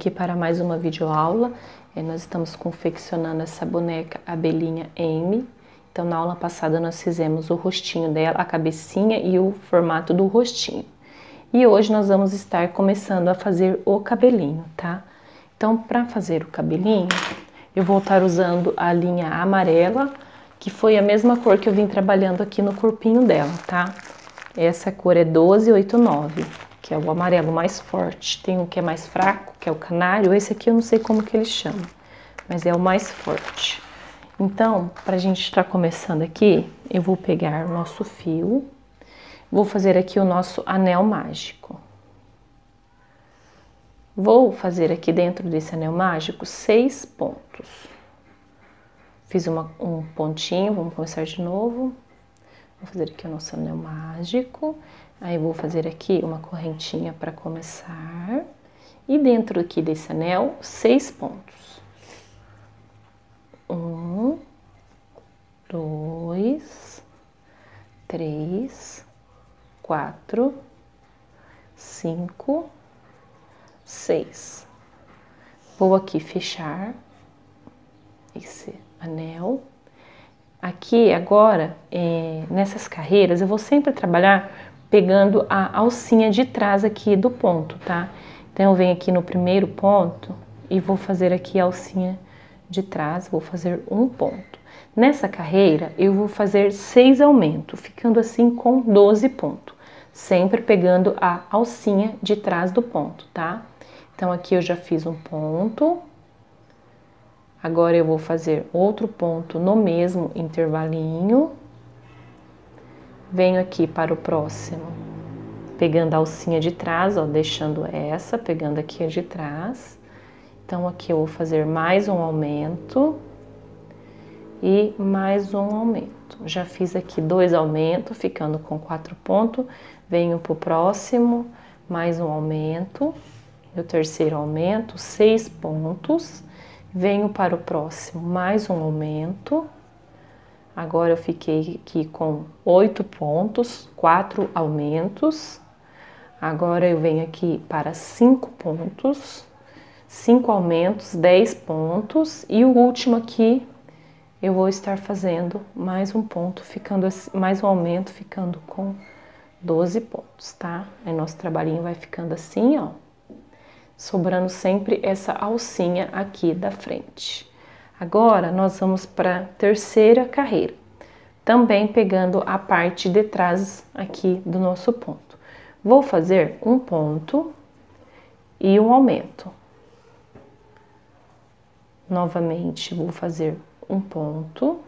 aqui para mais uma videoaula. É, nós estamos confeccionando essa boneca abelhinha M. Então, na aula passada nós fizemos o rostinho dela, a cabecinha e o formato do rostinho. E hoje nós vamos estar começando a fazer o cabelinho, tá? Então, para fazer o cabelinho, eu vou estar usando a linha amarela, que foi a mesma cor que eu vim trabalhando aqui no corpinho dela, tá? Essa cor é 1289 que é o amarelo mais forte. Tem um que é mais fraco, que é o canário. Esse aqui eu não sei como que ele chama, mas é o mais forte. Então, para a gente estar tá começando aqui, eu vou pegar o nosso fio, vou fazer aqui o nosso anel mágico. Vou fazer aqui dentro desse anel mágico seis pontos. Fiz uma, um pontinho, vamos começar de novo. Vou fazer aqui o nosso anel mágico. Aí vou fazer aqui uma correntinha para começar. E dentro aqui desse anel, seis pontos. Um, dois, três, quatro, cinco, seis. Vou aqui fechar esse anel. Aqui agora, é, nessas carreiras, eu vou sempre trabalhar pegando a alcinha de trás aqui do ponto, tá? Então, eu venho aqui no primeiro ponto e vou fazer aqui a alcinha de trás, vou fazer um ponto. Nessa carreira, eu vou fazer seis aumentos, ficando assim com 12 pontos, sempre pegando a alcinha de trás do ponto, tá? Então, aqui eu já fiz um ponto, agora eu vou fazer outro ponto no mesmo intervalinho, Venho aqui para o próximo, pegando a alcinha de trás, ó, deixando essa, pegando aqui a de trás. Então, aqui eu vou fazer mais um aumento e mais um aumento. Já fiz aqui dois aumentos, ficando com quatro pontos. Venho para o próximo, mais um aumento. O terceiro aumento, seis pontos. Venho para o próximo, mais um aumento Agora eu fiquei aqui com oito pontos, quatro aumentos. Agora eu venho aqui para cinco pontos, cinco aumentos, dez pontos e o último aqui eu vou estar fazendo mais um ponto, ficando assim, mais um aumento, ficando com 12 pontos, tá? Aí nosso trabalhinho vai ficando assim, ó, sobrando sempre essa alcinha aqui da frente. Agora nós vamos para a terceira carreira, também pegando a parte de trás aqui do nosso ponto. Vou fazer um ponto e um aumento. Novamente vou fazer um ponto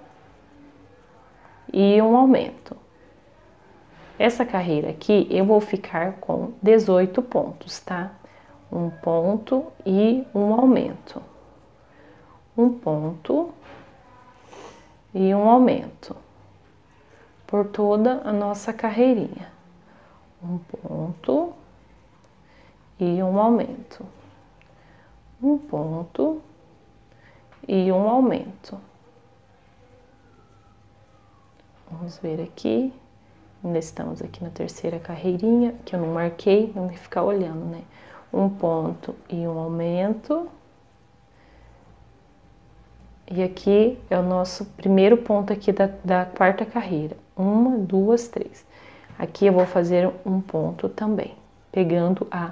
e um aumento. Essa carreira aqui eu vou ficar com 18 pontos, tá? Um ponto e um aumento um ponto e um aumento por toda a nossa carreirinha. Um ponto e um aumento. Um ponto e um aumento. Vamos ver aqui. Ainda estamos aqui na terceira carreirinha, que eu não marquei, não me ficar olhando, né? Um ponto e um aumento e aqui é o nosso primeiro ponto aqui da, da quarta carreira. Uma, duas, três. Aqui eu vou fazer um ponto também, pegando a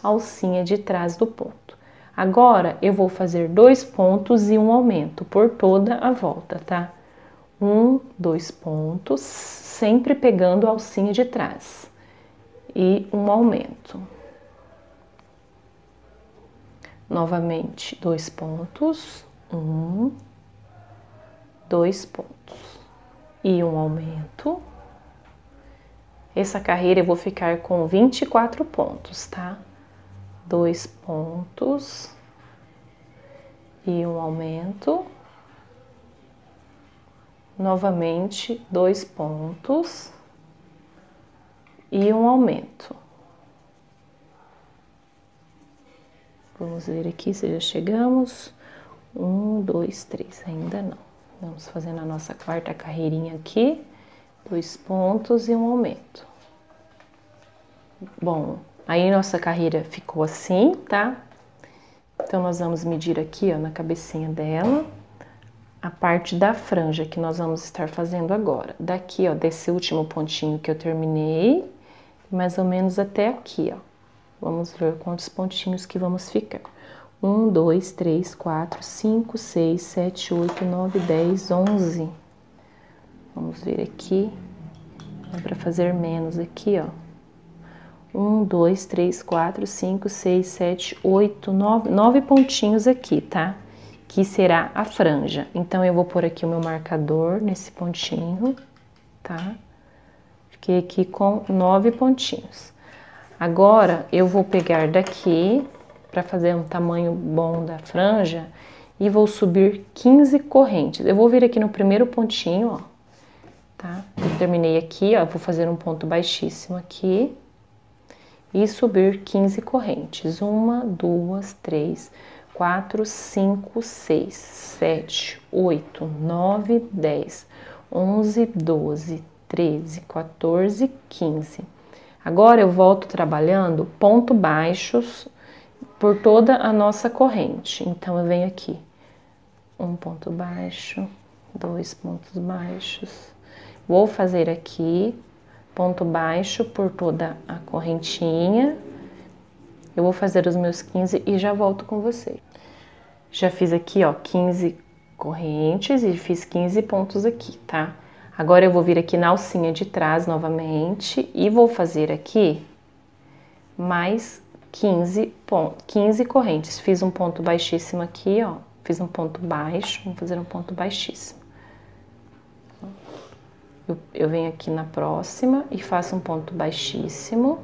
alcinha de trás do ponto. Agora eu vou fazer dois pontos e um aumento por toda a volta, tá? Um, dois pontos, sempre pegando a alcinha de trás. E um aumento. Novamente, dois pontos, um, dois pontos e um aumento. Essa carreira eu vou ficar com 24 pontos, tá? Dois pontos e um aumento. Novamente, dois pontos e um aumento. Vamos ver aqui se já chegamos. Um, dois, três, ainda não. Vamos fazendo a nossa quarta carreirinha aqui, dois pontos e um aumento. Bom, aí nossa carreira ficou assim, tá? Então, nós vamos medir aqui, ó, na cabecinha dela, a parte da franja que nós vamos estar fazendo agora. Daqui, ó, desse último pontinho que eu terminei, mais ou menos até aqui, ó. Vamos ver quantos pontinhos que vamos ficar. 1, 2, 3, 4, 5, 6, 7, 8, 9, 10, 11. Vamos ver aqui. Dá para fazer menos aqui, ó. 1, 2, 3, 4, 5, 6, 7, 8, 9, 9 pontinhos aqui, tá? Que será a franja. Então, eu vou pôr aqui o meu marcador nesse pontinho, tá? Fiquei aqui com 9 pontinhos. Agora, eu vou pegar daqui, para fazer um tamanho bom da franja, e vou subir 15 correntes. Eu vou vir aqui no primeiro pontinho, ó, tá? Eu terminei aqui, ó, vou fazer um ponto baixíssimo aqui e subir 15 correntes. Uma, duas, três, quatro, cinco, seis, sete, oito, nove, dez, onze, doze, treze, 14, 15. Agora eu volto trabalhando ponto baixos por toda a nossa corrente. Então eu venho aqui, um ponto baixo, dois pontos baixos. Vou fazer aqui ponto baixo por toda a correntinha. Eu vou fazer os meus 15 e já volto com você. Já fiz aqui, ó, 15 correntes e fiz 15 pontos aqui, tá? Agora eu vou vir aqui na alcinha de trás novamente e vou fazer aqui mais 15, pontos, 15 correntes. Fiz um ponto baixíssimo aqui, ó. Fiz um ponto baixo, vamos fazer um ponto baixíssimo. Eu, eu venho aqui na próxima e faço um ponto baixíssimo.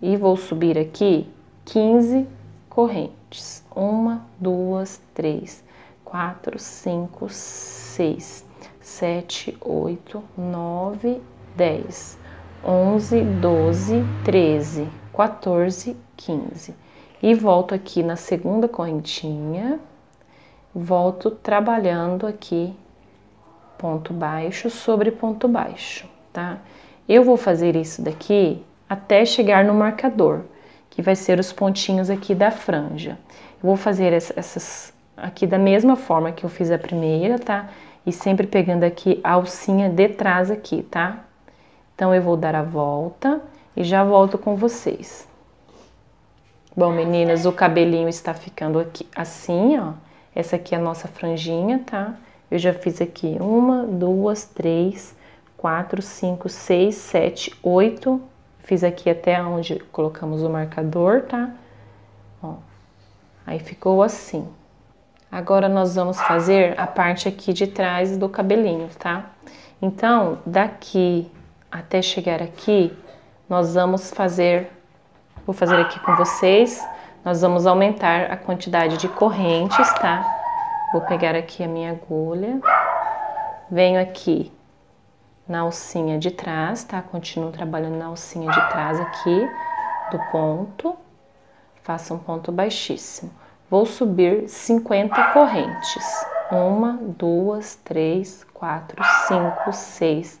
E vou subir aqui 15 correntes. Uma, duas, três, quatro, cinco, seis, sete, oito, nove, dez, onze, doze, treze, 14, 15. E volto aqui na segunda correntinha, volto trabalhando aqui ponto baixo sobre ponto baixo, tá? Eu vou fazer isso daqui até chegar no marcador, que vai ser os pontinhos aqui da franja. Eu vou fazer essas aqui da mesma forma que eu fiz a primeira, tá? E sempre pegando aqui a alcinha de trás aqui, tá? Então, eu vou dar a volta e já volto com vocês. Bom, meninas, o cabelinho está ficando aqui assim, ó. Essa aqui é a nossa franjinha, tá? Eu já fiz aqui uma, duas, três, quatro, cinco, seis, sete, oito. Fiz aqui até onde colocamos o marcador, tá? Ó, aí ficou assim. Agora nós vamos fazer a parte aqui de trás do cabelinho, tá? Então, daqui até chegar aqui, nós vamos fazer, vou fazer aqui com vocês, nós vamos aumentar a quantidade de correntes, tá? Vou pegar aqui a minha agulha, venho aqui na alcinha de trás, tá? Continuo trabalhando na alcinha de trás aqui do ponto, faço um ponto baixíssimo. Vou subir 50 correntes. Uma, duas, três, quatro, cinco, seis,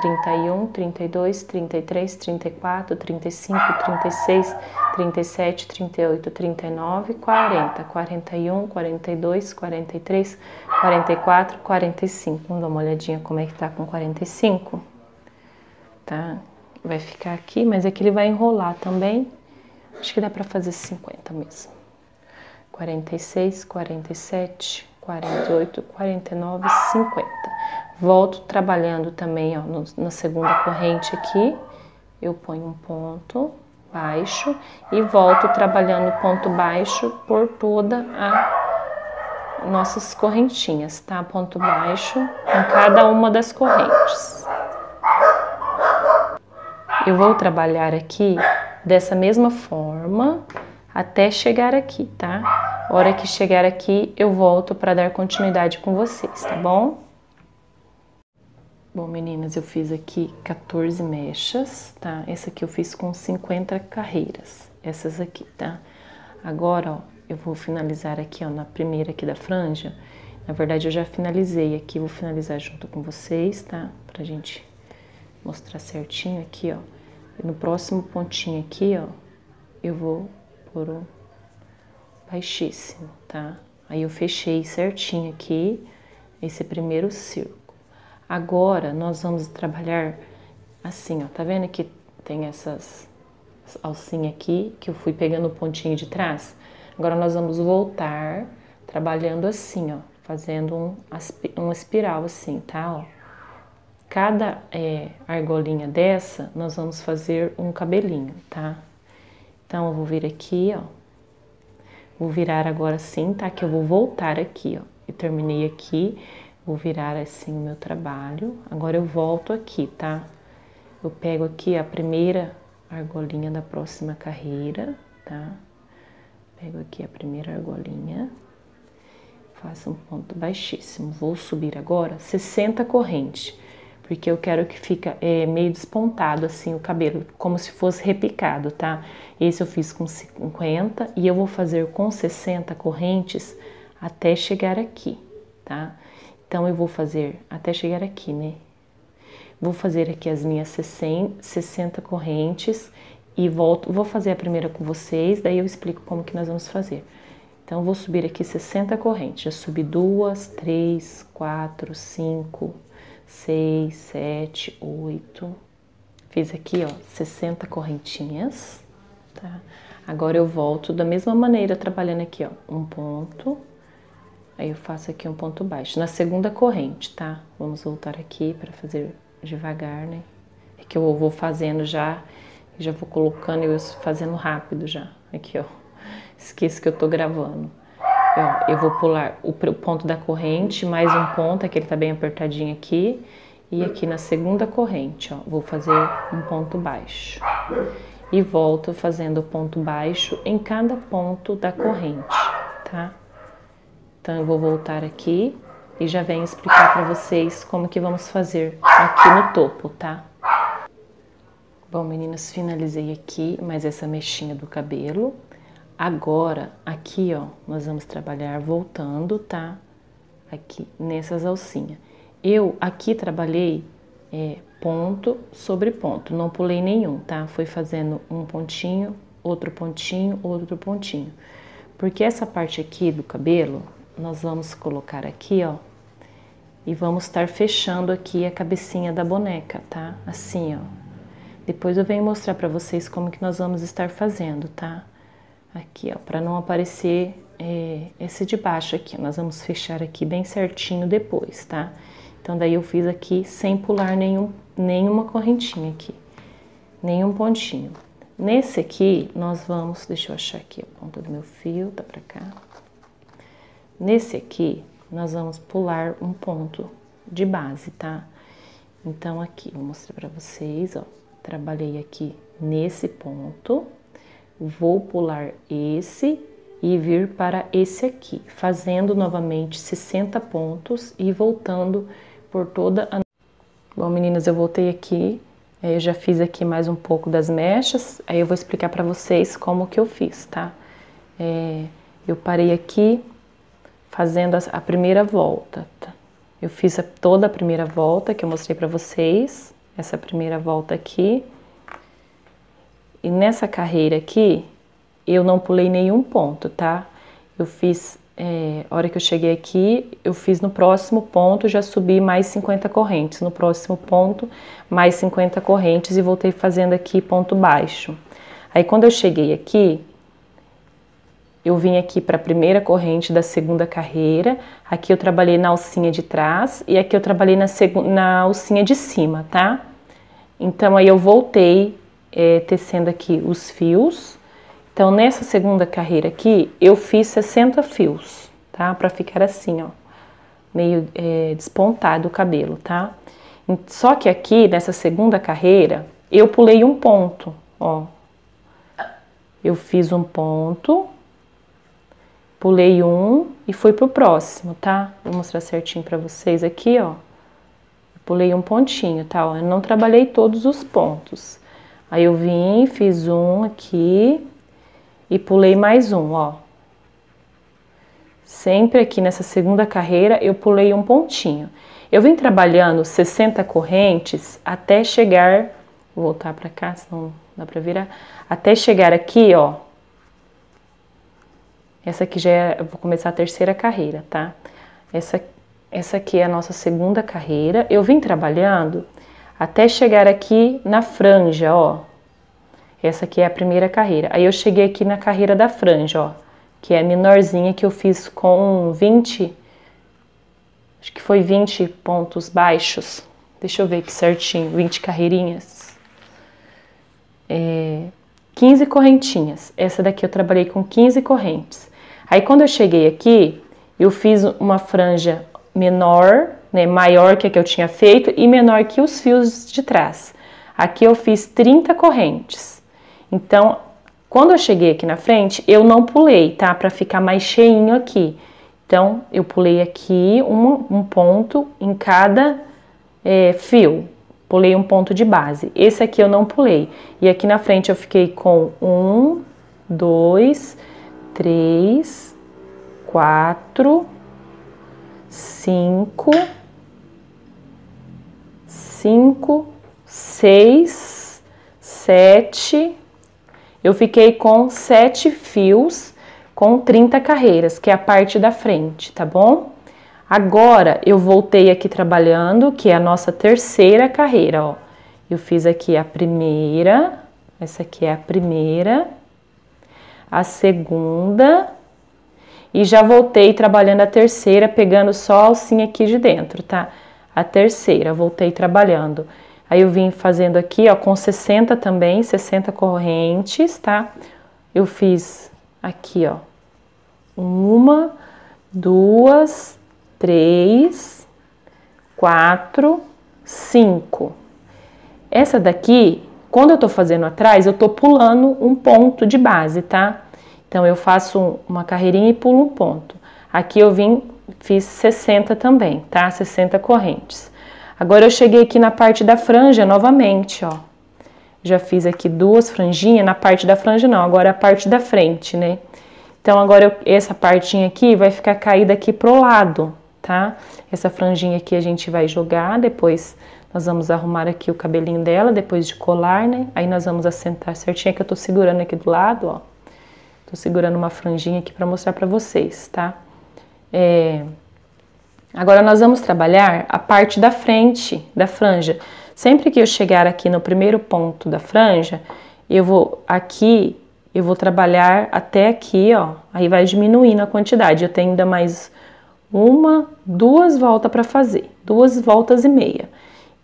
31, 32, 33, 34, 35, 36, 37, 38, 39, 40, 41, 42, 43, 44, 45. Vamos dar uma olhadinha como é que tá com 45? Tá? vai ficar aqui, mas aqui ele vai enrolar também. Acho que dá para fazer 50 mesmo. 46, 47, 48, 49, 50. Volto trabalhando também ó, no, na segunda corrente aqui. Eu ponho um ponto baixo e volto trabalhando ponto baixo por toda a nossas correntinhas, tá? Ponto baixo em cada uma das correntes. Eu vou trabalhar aqui dessa mesma forma até chegar aqui, tá? A hora que chegar aqui, eu volto para dar continuidade com vocês, tá bom? Bom, meninas, eu fiz aqui 14 mechas, tá? Essa aqui eu fiz com 50 carreiras, essas aqui, tá? Agora, ó, eu vou finalizar aqui, ó, na primeira aqui da franja. Na verdade, eu já finalizei aqui, vou finalizar junto com vocês, tá? Pra gente mostrar certinho aqui, ó. E no próximo pontinho aqui, ó, eu vou pôr o baixíssimo, tá? Aí eu fechei certinho aqui esse primeiro círculo. Agora nós vamos trabalhar assim, ó, tá vendo que tem essas alcinha aqui que eu fui pegando o pontinho de trás? Agora nós vamos voltar trabalhando assim, ó, fazendo um, uma espiral assim, tá? Ó. Cada é, argolinha dessa, nós vamos fazer um cabelinho, tá? Então eu vou vir aqui, ó. Vou virar agora assim, tá? Que eu vou voltar aqui, ó. Eu terminei aqui, Vou virar assim o meu trabalho. Agora eu volto aqui, tá? Eu pego aqui a primeira argolinha da próxima carreira, tá? Pego aqui a primeira argolinha, faço um ponto baixíssimo. Vou subir agora 60 correntes, porque eu quero que fica é, meio despontado assim o cabelo, como se fosse repicado, tá? Esse eu fiz com 50 e eu vou fazer com 60 correntes até chegar aqui, tá? Então eu vou fazer até chegar aqui, né? Vou fazer aqui as minhas 60 correntes e volto, vou fazer a primeira com vocês, daí eu explico como que nós vamos fazer. Então, vou subir aqui 60 correntes. Já subi duas, três, quatro, cinco, seis, sete, oito. Fiz aqui, ó, 60 correntinhas, tá? Agora eu volto da mesma maneira, trabalhando aqui, ó, um ponto, Aí eu faço aqui um ponto baixo. Na segunda corrente, tá? Vamos voltar aqui para fazer devagar, né? É que eu vou fazendo já, já vou colocando e eu fazendo rápido já. Aqui, ó. Esqueço que eu tô gravando. Ó, eu vou pular o ponto da corrente, mais um ponto, aqui ele tá bem apertadinho aqui. E aqui na segunda corrente, ó, vou fazer um ponto baixo. E volto fazendo ponto baixo em cada ponto da corrente, tá? Então eu vou voltar aqui e já venho explicar para vocês como que vamos fazer aqui no topo, tá? Bom, meninas, finalizei aqui mais essa mexinha do cabelo. Agora, aqui, ó, nós vamos trabalhar voltando, tá? Aqui, nessas alcinhas. Eu aqui trabalhei é, ponto sobre ponto, não pulei nenhum, tá? Foi fazendo um pontinho, outro pontinho, outro pontinho. Porque essa parte aqui do cabelo, nós vamos colocar aqui, ó, e vamos estar fechando aqui a cabecinha da boneca, tá? Assim, ó. Depois eu venho mostrar para vocês como que nós vamos estar fazendo, tá? Aqui, ó, para não aparecer é, esse de baixo aqui. Nós vamos fechar aqui bem certinho depois, tá? Então, daí eu fiz aqui sem pular nenhum, nenhuma correntinha aqui, nenhum pontinho. Nesse aqui, nós vamos, deixa eu achar aqui a ponta do meu fio, tá pra cá. Nesse aqui, nós vamos pular um ponto de base, tá? Então, aqui, vou mostrar pra vocês, ó. Trabalhei aqui nesse ponto, vou pular esse e vir para esse aqui, fazendo novamente 60 pontos e voltando por toda a... Bom, meninas, eu voltei aqui, eu já fiz aqui mais um pouco das mechas, aí eu vou explicar para vocês como que eu fiz, tá? É, eu parei aqui, fazendo a primeira volta. Tá? Eu fiz toda a primeira volta que eu mostrei para vocês, essa primeira volta aqui. E nessa carreira aqui, eu não pulei nenhum ponto, tá? Eu fiz, é, a hora que eu cheguei aqui, eu fiz no próximo ponto, já subi mais 50 correntes. No próximo ponto, mais 50 correntes e voltei fazendo aqui ponto baixo. Aí quando eu cheguei aqui, eu vim aqui para a primeira corrente da segunda carreira, aqui eu trabalhei na alcinha de trás e aqui eu trabalhei na, na alcinha de cima, tá? Então aí eu voltei é, tecendo aqui os fios. Então nessa segunda carreira aqui eu fiz 60 fios, tá? Para ficar assim, ó, meio é, despontado o cabelo, tá? Só que aqui nessa segunda carreira eu pulei um ponto, ó. Eu fiz um ponto, Pulei um e fui pro próximo, tá? Vou mostrar certinho pra vocês aqui, ó. pulei um pontinho, tá? Eu não trabalhei todos os pontos. Aí eu vim, fiz um aqui e pulei mais um, ó. Sempre aqui nessa segunda carreira eu pulei um pontinho. Eu vim trabalhando 60 correntes até chegar, vou voltar para cá, senão dá para virar, até chegar aqui, ó. Essa aqui já é, vou começar a terceira carreira, tá? Essa, essa aqui é a nossa segunda carreira. Eu vim trabalhando até chegar aqui na franja, ó. Essa aqui é a primeira carreira. Aí eu cheguei aqui na carreira da franja, ó, que é a menorzinha que eu fiz com 20, acho que foi 20 pontos baixos. Deixa eu ver aqui certinho, 20 carreirinhas. É, 15 correntinhas. Essa daqui eu trabalhei com 15 correntes. Aí quando eu cheguei aqui, eu fiz uma franja menor, né, maior que a que eu tinha feito e menor que os fios de trás. Aqui eu fiz 30 correntes. Então, quando eu cheguei aqui na frente, eu não pulei, tá? Para ficar mais cheinho aqui. Então, eu pulei aqui um, um ponto em cada é, fio. Pulei um ponto de base. Esse aqui eu não pulei. E aqui na frente eu fiquei com um, dois, três, quatro, cinco, cinco, seis, sete, eu fiquei com sete fios com 30 carreiras, que é a parte da frente, tá bom? Agora eu voltei aqui trabalhando, que é a nossa terceira carreira, ó. Eu fiz aqui a primeira, essa aqui é a primeira, a segunda, e já voltei trabalhando a terceira, pegando só a alcinha aqui de dentro, tá? A terceira, voltei trabalhando. Aí eu vim fazendo aqui, ó, com 60 também, 60 correntes, tá? Eu fiz aqui, ó, uma, duas, três, quatro, cinco. Essa daqui, quando eu tô fazendo atrás, eu tô pulando um ponto de base, tá? Então eu faço uma carreirinha e pulo um ponto. Aqui eu vim, fiz 60 também, tá? 60 correntes. Agora eu cheguei aqui na parte da franja novamente, ó. Já fiz aqui duas franjinhas, na parte da franja não, agora é a parte da frente, né? Então agora eu, essa partinha aqui vai ficar caída aqui pro lado, tá? Essa franjinha aqui a gente vai jogar, depois nós vamos arrumar aqui o cabelinho dela, depois de colar, né? Aí nós vamos assentar certinho, que eu tô segurando aqui do lado, ó. Tô segurando uma franjinha aqui para mostrar para vocês, tá? É... Agora nós vamos trabalhar a parte da frente da franja. Sempre que eu chegar aqui no primeiro ponto da franja, eu vou aqui, eu vou trabalhar até aqui, ó. Aí vai diminuindo a quantidade. Eu tenho ainda mais uma, duas voltas para fazer, duas voltas e meia.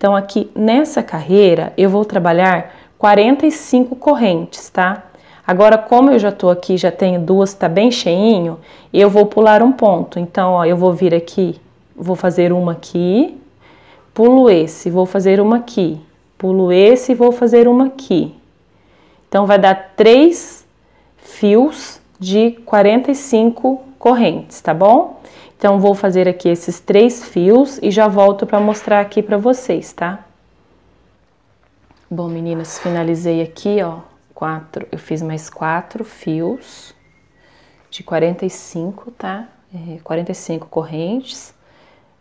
Então aqui nessa carreira eu vou trabalhar 45 correntes, tá? Agora, como eu já tô aqui, já tenho duas, tá bem cheinho, eu vou pular um ponto. Então, ó, eu vou vir aqui vou fazer uma aqui, pulo esse, vou fazer uma aqui, pulo esse e vou fazer uma aqui. Então, vai dar três fios de 45 correntes, tá bom? Então, vou fazer aqui esses três fios e já volto para mostrar aqui para vocês, tá? Bom, meninas, finalizei aqui, ó, quatro, eu fiz mais quatro fios de 45, tá? É, 45 correntes.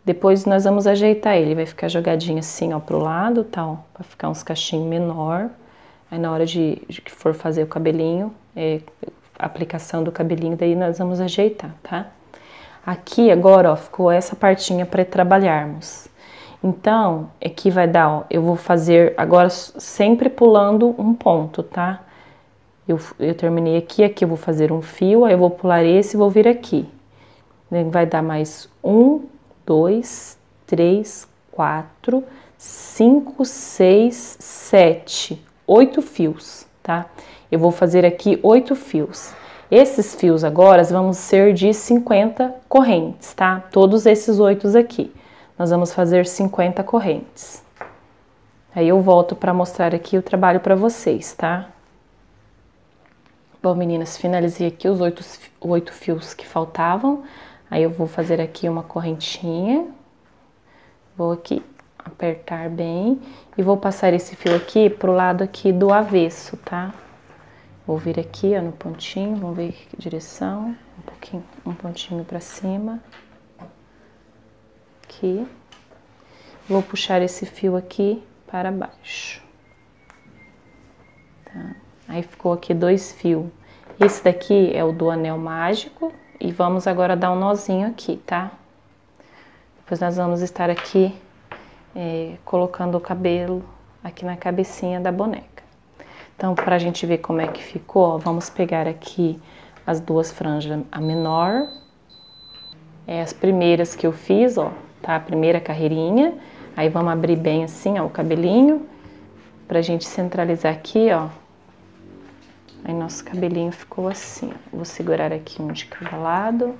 Depois nós vamos ajeitar ele, vai ficar jogadinho assim, ó, pro lado, tal, para ficar uns cachinhos menor. Aí na hora de, de que for fazer o cabelinho, é, aplicação do cabelinho, daí nós vamos ajeitar, tá? Aqui agora, ó, ficou essa partinha para trabalharmos. Então, aqui vai dar, ó, eu vou fazer agora sempre pulando um ponto, tá? Eu, eu terminei aqui, aqui eu vou fazer um fio, aí eu vou pular esse e vou vir aqui. Vai dar mais um, dois, três, quatro, cinco, seis, sete, oito fios, tá? Eu vou fazer aqui oito fios. Esses fios agora vão ser de 50 correntes, tá? Todos esses oito aqui. Nós vamos fazer 50 correntes. Aí eu volto para mostrar aqui o trabalho para vocês, tá? Bom, meninas, finalizei aqui os oito, oito fios que faltavam. Aí eu vou fazer aqui uma correntinha, vou aqui apertar bem e vou passar esse fio aqui pro lado aqui do avesso, tá? Vou vir aqui, ó, no pontinho, vamos ver que direção, um pouquinho, um pontinho para cima. Aqui. Vou puxar esse fio aqui para baixo. Tá? Aí ficou aqui dois fios. Esse daqui é o do anel mágico e vamos agora dar um nozinho aqui, tá? Depois nós vamos estar aqui é, colocando o cabelo aqui na cabecinha da boneca. Então, para a gente ver como é que ficou, ó, vamos pegar aqui as duas franjas, a menor, é as primeiras que eu fiz, ó, tá? A primeira carreirinha, aí vamos abrir bem assim, ó, o cabelinho, pra gente centralizar aqui, ó. Aí nosso cabelinho ficou assim, ó. Vou segurar aqui um de cada lado.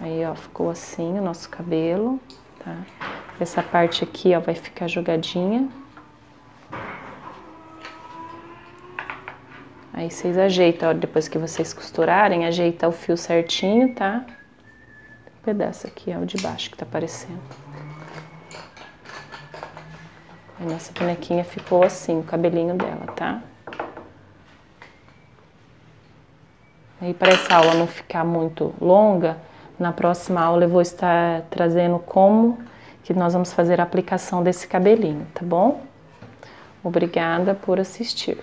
Aí, ó, ficou assim o nosso cabelo, tá? Essa parte aqui, ó, vai ficar jogadinha. Aí vocês ajeitam, ó, depois que vocês costurarem, ajeita o fio certinho, tá? Um pedaço aqui, ó, o de baixo que tá aparecendo. A nossa bonequinha ficou assim, o cabelinho dela, tá? E para essa aula não ficar muito longa, na próxima aula eu vou estar trazendo como que nós vamos fazer a aplicação desse cabelinho, tá bom? Obrigada por assistir.